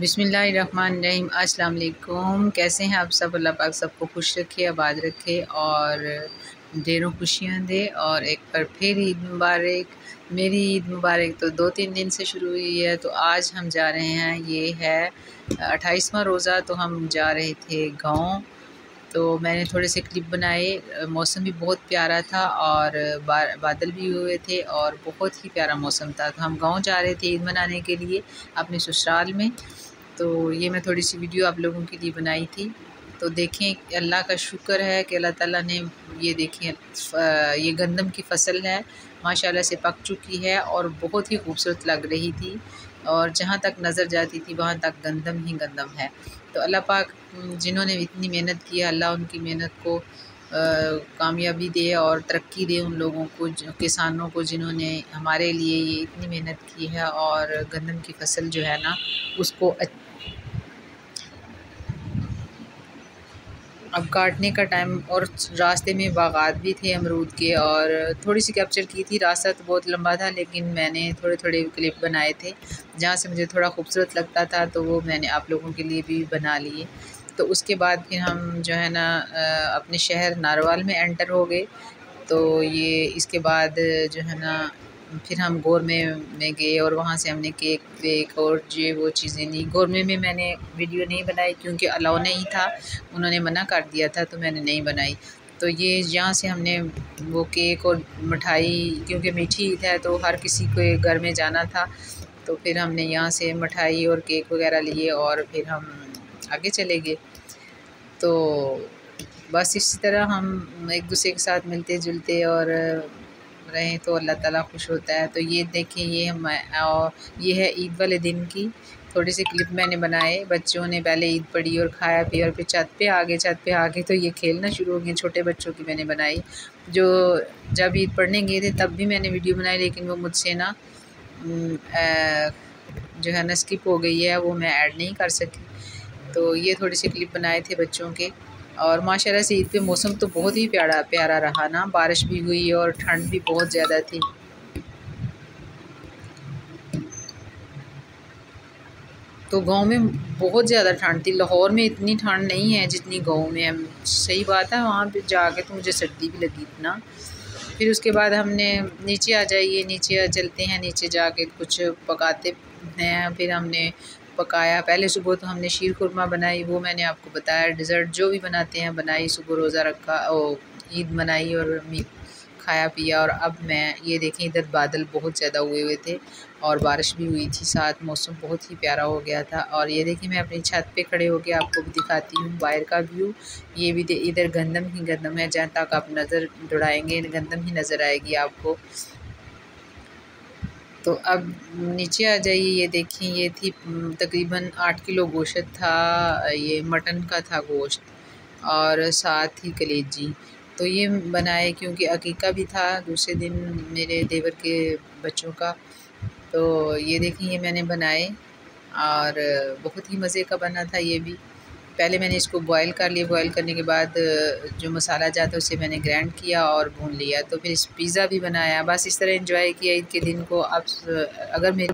बिसमीम अस्सलाम कैसे हैं आप सब? अल्लाह पाक सबको खुश रखे, आबाद रखे और ढेरों खुशियाँ दे और एक बार फिर ईद मुबारक। मेरी ईद मुबारक तो दो तीन दिन से शुरू हुई है तो आज हम जा रहे हैं। ये है अट्ठाईसवा रोज़ा तो हम जा रहे थे गाँव। तो मैंने थोड़े से क्लिप बनाए। मौसम भी बहुत प्यारा था और बादल भी हुए थे और बहुत ही प्यारा मौसम था। तो हम गाँव जा रहे थे ईद मनाने के लिए अपने ससुराल में। तो ये मैं थोड़ी सी वीडियो आप लोगों के लिए बनाई थी। तो देखें, अल्लाह का शुक्र है कि अल्लाह ताला ने ये देखें ये गंदम की फ़सल है, माशाल्लाह से पक चुकी है और बहुत ही खूबसूरत लग रही थी और जहाँ तक नज़र जाती थी, वहाँ तक गंदम ही गंदम है। तो अल्लाह पाक, जिन्होंने इतनी मेहनत की है, अल्लाह उनकी मेहनत को कामयाबी दे और तरक्की दे उन लोगों को किसानों को जिन्होंने हमारे लिए ये इतनी मेहनत की है और गंदम की फ़सल जो है ना, उसको अब काटने का टाइम और रास्ते में बागात भी थे अमरूद के और थोड़ी सी कैप्चर की थी। रास्ता तो बहुत लंबा था, लेकिन मैंने थोड़े थोड़े क्लिप बनाए थे, जहाँ से मुझे थोड़ा खूबसूरत लगता था तो वो मैंने आप लोगों के लिए भी बना लिए। तो उसके बाद फिर हम जो है ना अपने शहर नारवाल में एंटर हो गए। तो ये इसके बाद जो है ना, फिर हम गोरमे में गए और वहाँ से हमने केक वेक और ये वो चीज़ें ली। गोरमे में मैंने वीडियो नहीं बनाई क्योंकि अलाउ नहीं था। उन्होंने मना कर दिया था तो मैंने नहीं बनाई। तो ये यहाँ से हमने वो केक और मिठाई, क्योंकि मीठी ईद है तो हर किसी को घर में जाना था। तो फिर हमने यहाँ से मिठाई और केक वगैरह लिए और फिर हम आगे चले गए तो बस इसी तरह हम एक दूसरे के साथ मिलते जुलते और रहें तो अल्लाह ताला खुश होता है। तो ये देखें, ये हम ये है ईद वाले दिन की। थोड़ी सी क्लिप मैंने बनाए बच्चों ने पहले ईद पढ़ी और खाया पिया और फिर छत पे आ गए छत पे आ गए तो ये खेलना शुरू हो गए, छोटे बच्चों की मैंने बनाई। जो जब ईद पढ़ने गए थे तब भी मैंने वीडियो बनाई, लेकिन वो मुझसे ना जो है ना, स्किप हो गई है, वो मैं ऐड नहीं कर सकी। तो ये थोड़ी सी क्लिप बनाए थे बच्चों के। और माशाल्लाह से ईद पे मौसम तो बहुत ही प्यारा प्यारा रहा ना। बारिश भी हुई और ठंड भी बहुत ज़्यादा थी। तो गाँव में बहुत ज़्यादा ठंड थी। लाहौर में इतनी ठंड नहीं है जितनी गाँव में है। सही बात है, वहाँ पे जाके तो मुझे सर्दी भी लगी इतना फिर उसके बाद हमने नीचे आ जाइए, नीचे चलते हैं, नीचे जाके कुछ पकाते हैं। फिर हमने पकाया। पहले सुबह तो हमने शीर खुरमा बनाई, वो मैंने आपको बताया। डिज़र्ट जो भी बनाते हैं, बनाई, सुबह रोज़ा रखा, ओ, ईद मनाई और खाया, पिया। और अब मैं, ये देखें, इधर बादल बहुत ज़्यादा हुए हुए थे और बारिश भी हुई थी साथ, मौसम बहुत ही प्यारा हो गया था। और ये देखिए मैं अपनी छत पे खड़े होकर आपको भी दिखाती हूँ बाहर का व्यू। ये भी इधर गंदम ही गंदम है, जहाँ तक आप नज़र दौड़ाएँगे, गंदम ही नज़र आएगी आपको। तो अब नीचे आ जाइए, ये देखिए, ये थी तकरीबन आठ किलो गोश्त था, ये मटन का था गोश्त और साथ ही कलेजी। तो ये बनाए क्योंकि अकीका भी था दूसरे दिन मेरे देवर के बच्चों का। तो ये देखिए, ये मैंने बनाए और बहुत ही मज़े का बना था ये भी। पहले मैंने इसको बॉईल कर लिया। बॉईल करने के बाद जो मसाला जाता है, उसे मैंने ग्राइंड किया और भून लिया। तो फिर इस पिज़्ज़ा भी बनाया। बस इस तरह इंजॉय किया ईद के दिन को। अब अगर मेरे